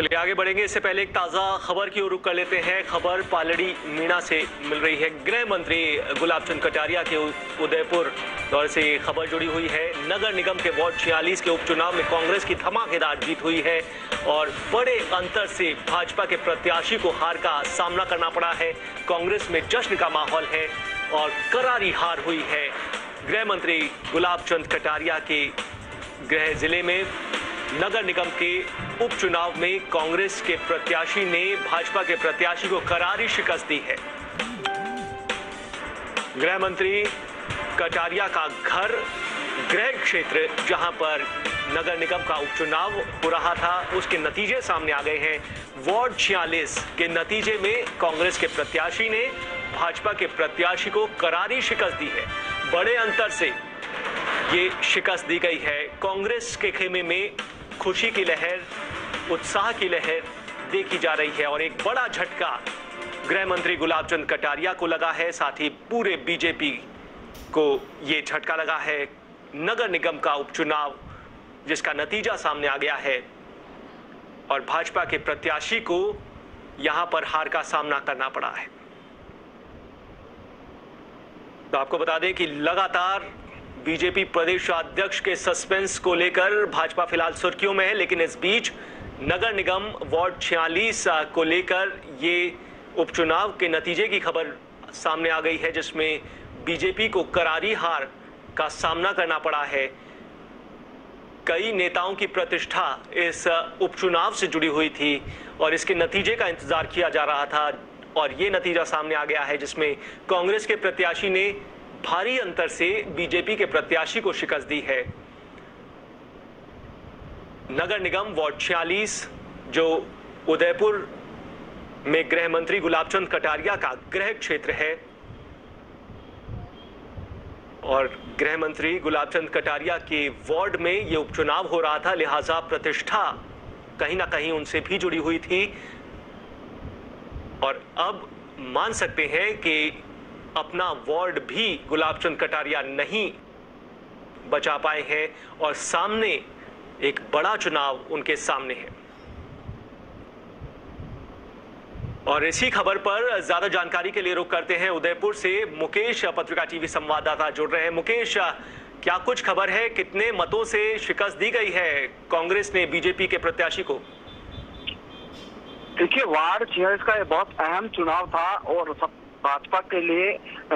चलिए आगे बढ़ेंगे। इससे पहले एक ताज़ा खबर की ओर रुख कर लेते हैं। खबर पालड़ी मीणा से मिल रही है। गृह मंत्री गुलाब चंद कटारिया के उदयपुर दौरे से खबर जुड़ी हुई है। नगर निगम के वार्ड छियालीस के उपचुनाव में कांग्रेस की धमाकेदार जीत हुई है और बड़े अंतर से भाजपा के प्रत्याशी को हार का सामना करना पड़ा है। कांग्रेस में जश्न का माहौल है और करारी हार हुई है। गृह मंत्री गुलाब चंद कटारिया के गृह ज़िले में नगर निगम के उपचुनाव में कांग्रेस के प्रत्याशी ने भाजपा के प्रत्याशी को करारी शिकस्त दी है। गृह मंत्री कटारिया का घर, गृह क्षेत्र, जहाँ पर नगर निगम का उपचुनाव हो रहा था, उसके नतीजे सामने आ गए हैं। वार्ड छियालीस के नतीजे में कांग्रेस के प्रत्याशी ने भाजपा के प्रत्याशी को करारी शिकस्त दी है। बड़े अंतर से ये शिकस्त दी गई है। कांग्रेस के खेमे में खुशी की लहर, उत्साह की लहर देखी जा रही है और एक बड़ा झटका गृह मंत्री गुलाब चंद कटारिया को लगा है। साथ ही पूरे बीजेपी को ये झटका लगा है। नगर निगम का उपचुनाव, जिसका नतीजा सामने आ गया है और भाजपा के प्रत्याशी को यहाँ पर हार का सामना करना पड़ा है। तो आपको बता दें कि लगातार बीजेपी प्रदेश अध्यक्ष के सस्पेंस को लेकर भाजपा फ़िलहाल सुर्खियों में है, लेकिन इस बीच नगर निगम वार्ड 46 को लेकर ये उपचुनाव के नतीजे की खबर सामने आ गई है, जिसमें बीजेपी को करारी हार का सामना करना पड़ा है। कई नेताओं की प्रतिष्ठा इस उपचुनाव से जुड़ी हुई थी और इसके नतीजे का इंतज़ार किया जा रहा था और ये नतीजा सामने आ गया है, जिसमें कांग्रेस के प्रत्याशी ने भारी अंतर से बीजेपी के प्रत्याशी को शिकस्त दी है। नगर निगम वार्ड छियालीस, जो उदयपुर में गृह मंत्री गुलाबचंद कटारिया का गृह क्षेत्र है, और गृह मंत्री गुलाबचंद कटारिया के वार्ड में ये उपचुनाव हो रहा था, लिहाजा प्रतिष्ठा कहीं ना कहीं उनसे भी जुड़ी हुई थी। और अब मान सकते हैं कि अपना वार्ड भी गुलाबचंद कटारिया नहीं बचा पाए हैं और सामने एक बड़ा चुनाव उनके सामने है। और इसी खबर पर ज़्यादा जानकारी के लिए रुक करते हैं उदयपुर से मुकेश पत्रिका टीवी संवाददाता जुड़ रहे हैं। मुकेश, क्या कुछ खबर है? कितने मतों से शिकस्त दी गई है कांग्रेस ने बीजेपी के प्रत्याशी को? देखिए, वार्ड छियालीस का बहुत अहम चुनाव था और सब भाजपा के लिए,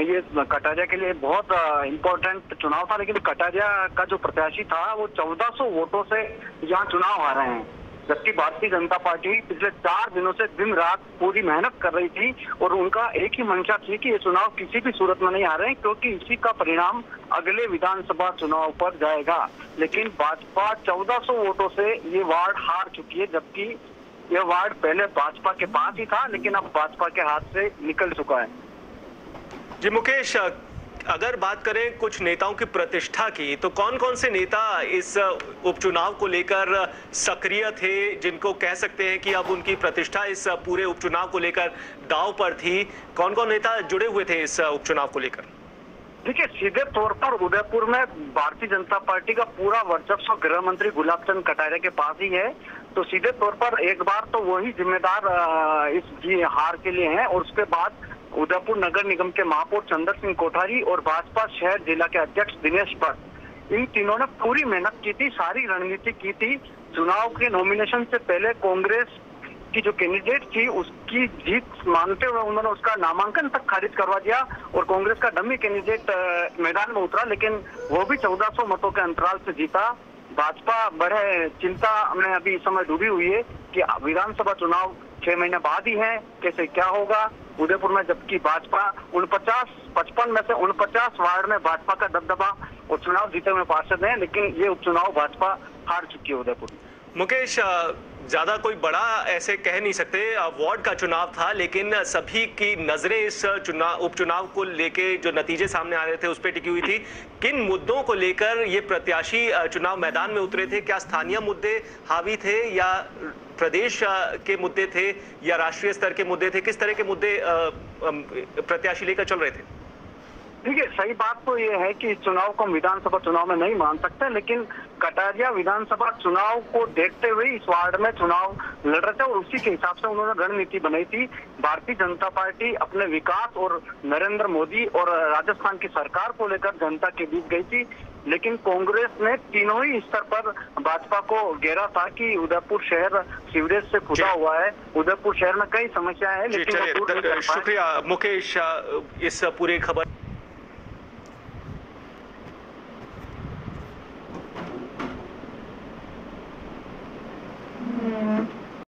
ये कटारिया के लिए बहुत इम्पोर्टेंट चुनाव था, लेकिन कटारिया का जो प्रत्याशी था, वो 1400 वोटों से यहाँ चुनाव हारे हैं। जबकि भारतीय जनता पार्टी पिछले चार दिनों से दिन रात पूरी मेहनत कर रही थी और उनका एक ही मंशा थी कि ये चुनाव किसी भी सूरत में नहीं आ रहे हैं क्योंकि इसी का परिणाम अगले विधानसभा चुनाव पर जाएगा। लेकिन भाजपा 1400 वोटों से ये वार्ड हार चुकी है, जबकि यह वार्ड पहले भाजपा के पास ही था, लेकिन अब भाजपा के हाथ से निकल चुका है। जी मुकेश, अगर बात करें कुछ नेताओं की प्रतिष्ठा की तो कौन कौन से नेता इस उपचुनाव को लेकर सक्रिय थे, जिनको कह सकते हैं कि अब उनकी प्रतिष्ठा इस पूरे उपचुनाव को लेकर दाव पर थी? कौन कौन नेता जुड़े हुए थे इस उपचुनाव को लेकर? देखिए, सीधे तौर पर उदयपुर में भारतीय जनता पार्टी का पूरा वर्चस्व गृह मंत्री गुलाब चंद कटारिया के पास ही है। तो सीधे तौर पर एक बार तो वही जिम्मेदार इस हार के लिए हैं। और उसके बाद उदयपुर नगर निगम के महापौर चंद्र सिंह कोठारी और भाजपा शहर जिला के अध्यक्ष दिनेश भट्ट, इन तीनों ने पूरी मेहनत की थी, सारी रणनीति की थी। चुनाव के नॉमिनेशन से पहले कांग्रेस की जो कैंडिडेट थी, उसकी जीत मानते हुए उन्होंने उसका नामांकन तक खारिज करवा दिया और कांग्रेस का डमी कैंडिडेट मैदान में उतरा, लेकिन वो भी 1400 मतों के अंतराल से जीता। भाजपा बड़े चिंता में अभी इस समय डूबी हुई है कि विधानसभा चुनाव छह महीने बाद ही है, कैसे क्या होगा? उदयपुर में जबकि भाजपा उनपचास, पचपन में से उनपचास वार्ड में भाजपा का दबदबा और चुनाव जीते हुए पार्षद है, लेकिन ये उपचुनाव भाजपा हार चुकी है उदयपुर में। मुकेश ज़्यादा कोई बड़ा ऐसे कह नहीं सकते वार्ड का चुनाव था, लेकिन सभी की नज़रें इस चुनाव उपचुनाव को लेके जो नतीजे सामने आ रहे थे, उस पर टिकी हुई थी। किन मुद्दों को लेकर ये प्रत्याशी चुनाव मैदान में उतरे थे? क्या स्थानीय मुद्दे हावी थे, या प्रदेश के मुद्दे थे, या राष्ट्रीय स्तर के मुद्दे थे? किस तरह के मुद्दे प्रत्याशी लेकर चल रहे थे? देखिए सही बात तो ये है कि चुनाव को हम विधानसभा चुनाव में नहीं मान सकते लेकिन कटारिया विधानसभा चुनाव को देखते हुए इस वार्ड में चुनाव लड़ रहे थे और उसी के हिसाब से उन्होंने रणनीति बनाई थी। भारतीय जनता पार्टी अपने विकास और नरेंद्र मोदी और राजस्थान की सरकार को लेकर जनता के बीच गई थी लेकिन कांग्रेस ने तीनों ही स्तर पर भाजपा को घेरा था कि उदयपुर शहर सीवरेज से खुदा हुआ है। उदयपुर शहर में कई समस्याएँ हैं लेकिन। शुक्रिया मुकेश इस पूरी खबर